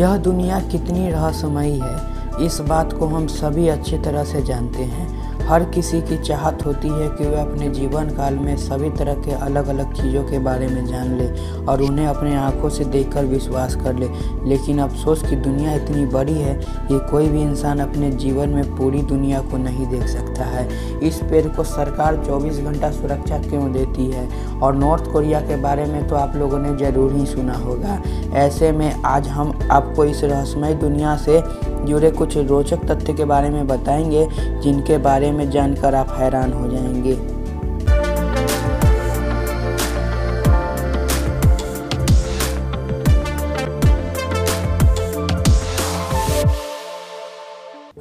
यह दुनिया कितनी रहस्यमयी है, इस बात को हम सभी अच्छी तरह से जानते हैं। हर किसी की चाहत होती है कि वह अपने जीवन काल में सभी तरह के अलग अलग चीज़ों के बारे में जान ले और उन्हें अपने आँखों से देखकर विश्वास कर ले। लेकिन अफसोस की दुनिया इतनी बड़ी है कि कोई भी इंसान अपने जीवन में पूरी दुनिया को नहीं देख सकता है। इस पेड़ को सरकार 24 घंटा सुरक्षा क्यों देती है? और नॉर्थ कोरिया के बारे में तो आप लोगों ने ज़रूर ही सुना होगा। ऐसे में आज हम आपको इस रहस्यमय दुनिया से जुड़े कुछ रोचक तथ्य के बारे में बताएँगे, जिनके बारे में जानकर आप हैरान हो जाएँगे।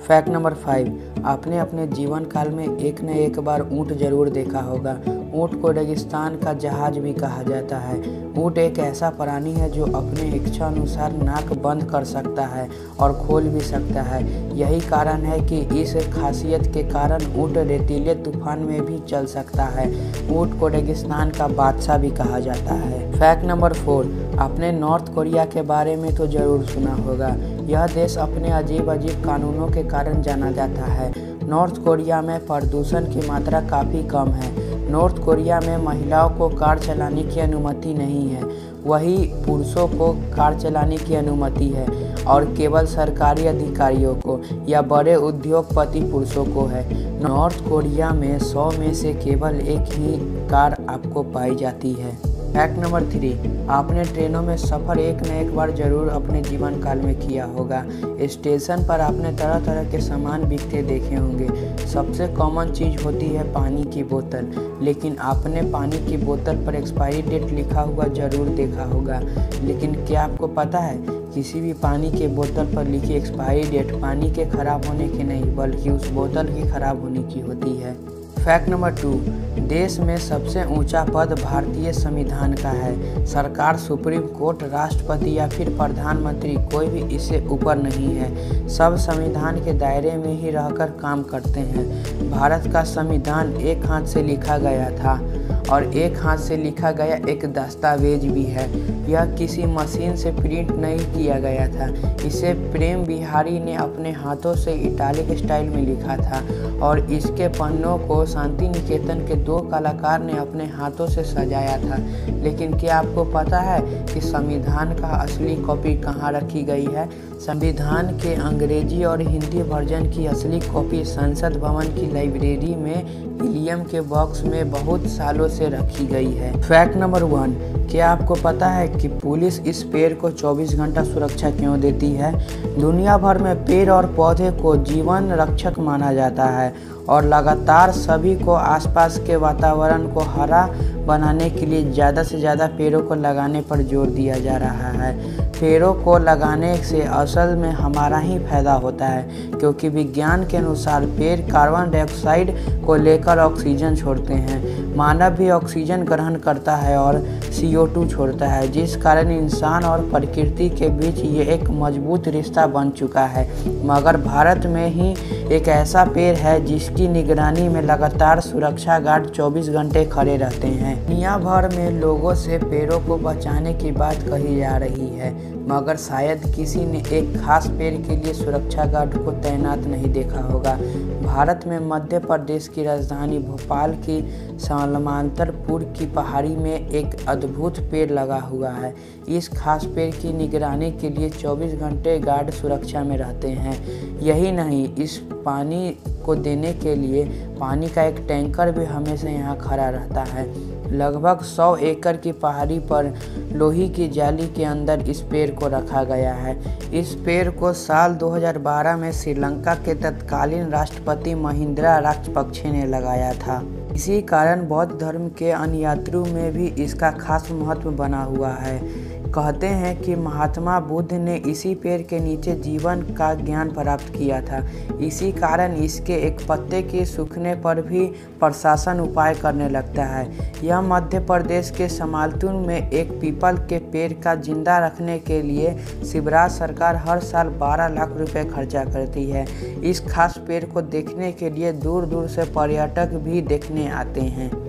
फैक्ट नंबर फाइव आपने अपने जीवन काल में एक न एक बार ऊँट ज़रूर देखा होगा। ऊँट को रेगिस्तान का जहाज़ भी कहा जाता है। ऊँट एक ऐसा प्राणी है जो अपने इच्छा अनुसार नाक बंद कर सकता है और खोल भी सकता है। यही कारण है कि इस खासियत के कारण ऊँट रेतीले तूफ़ान में भी चल सकता है। ऊँट को रेगिस्तान का बादशाह भी कहा जाता है। फैक्ट नंबर फोर, आपने नॉर्थ कोरिया के बारे में तो ज़रूर सुना होगा। यह देश अपने अजीब अजीब कानूनों के कारण जाना जाता है। नॉर्थ कोरिया में प्रदूषण की मात्रा काफ़ी कम है। नॉर्थ कोरिया में महिलाओं को कार चलाने की अनुमति नहीं है। वही पुरुषों को कार चलाने की अनुमति है और केवल सरकारी अधिकारियों को या बड़े उद्योगपति पुरुषों को है। नॉर्थ कोरिया में सौ में से केवल एक ही कार आपको पाई जाती है। फैक्ट नंबर थ्री आपने ट्रेनों में सफ़र एक न एक बार ज़रूर अपने जीवन काल में किया होगा। स्टेशन पर आपने तरह तरह के सामान बिकते देखे होंगे। सबसे कॉमन चीज़ होती है पानी की बोतल। लेकिन आपने पानी की बोतल पर एक्सपायरी डेट लिखा हुआ ज़रूर देखा होगा। लेकिन क्या आपको पता है, किसी भी पानी के बोतल पर लिखी एक्सपायरी डेट पानी के ख़राब होने की नहीं, बल्कि उस बोतल की ख़राब होने की होती है। फैक्ट नंबर टू देश में सबसे ऊँचा पद भारतीय संविधान का है। सरकार, सुप्रीम कोर्ट, राष्ट्रपति या फिर प्रधानमंत्री, कोई भी इससे ऊपर नहीं है। सब संविधान के दायरे में ही रहकर काम करते हैं। भारत का संविधान एक हाथ से लिखा गया था। और एक हाथ से लिखा गया एक दस्तावेज़ भी है। यह किसी मशीन से प्रिंट नहीं किया गया था। इसे प्रेम बिहारी ने अपने हाथों से इटालिक स्टाइल में लिखा था और इसके पन्नों को शांति निकेतन के दो कलाकार ने अपने हाथों से सजाया था। लेकिन क्या आपको पता है कि संविधान का असली कॉपी कहाँ रखी गई है? संविधान के अंग्रेज़ी और हिंदी वर्जन की असली कॉपी संसद भवन की लाइब्रेरी में हीलियम के बॉक्स में बहुत सालों से रखी गई है। फैक्ट नंबर वन क्या आपको पता है कि पुलिस इस पेड़ को 24 घंटा सुरक्षा क्यों देती है? दुनिया भर में पेड़ और पौधे को जीवन रक्षक माना जाता है और लगातार सभी को आसपास के वातावरण को हरा बनाने के लिए ज़्यादा से ज़्यादा पेड़ों को लगाने पर ज़ोर दिया जा रहा है। पेड़ों को लगाने से असल में हमारा ही फ़ायदा होता है, क्योंकि विज्ञान के अनुसार पेड़ कार्बन डाइऑक्साइड को लेकर ऑक्सीजन छोड़ते हैं। मानव भी ऑक्सीजन ग्रहण करता है और CO2 छोड़ता है, जिस कारण इंसान और प्रकृति के बीच ये एक मज़बूत रिश्ता बन चुका है। मगर भारत में ही एक ऐसा पेड़ है जिसकी निगरानी में लगातार सुरक्षा गार्ड 24 घंटे खड़े रहते हैं। दुनिया भर में लोगों से पेड़ों को बचाने की बात कही जा रही है। मगर शायद किसी ने एक खास पेड़ के लिए सुरक्षा गार्ड को तैनात नहीं देखा होगा। भारत में मध्य प्रदेश की राजधानी भोपाल की समांतरपुर की पहाड़ी में एक अद्भुत पेड़ लगा हुआ है। इस खास पेड़ की निगरानी के लिए 24 घंटे गार्ड सुरक्षा में रहते हैं। यही नहीं, इस पानी को देने के लिए पानी का एक टैंकर भी हमेशा यहाँ खड़ा रहता है। लगभग 100 एकड़ की पहाड़ी पर लोही की जाली के अंदर इस पेड़ को रखा गया है। इस पेड़ को साल 2012 में श्रीलंका के तत्कालीन राष्ट्रपति महिंद्रा राजपक्षे ने लगाया था। इसी कारण बौद्ध धर्म के अन्य यात्रियों में भी इसका खास महत्व बना हुआ है। कहते हैं कि महात्मा बुद्ध ने इसी पेड़ के नीचे जीवन का ज्ञान प्राप्त किया था। इसी कारण इसके एक पत्ते के सूखने पर भी प्रशासन उपाय करने लगता है। यह मध्य प्रदेश के समालतुन में एक पीपल के पेड़ का ज़िंदा रखने के लिए शिवराज सरकार हर साल 12 लाख रुपए खर्चा करती है। इस खास पेड़ को देखने के लिए दूर दूर से पर्यटक भी देखने आते हैं।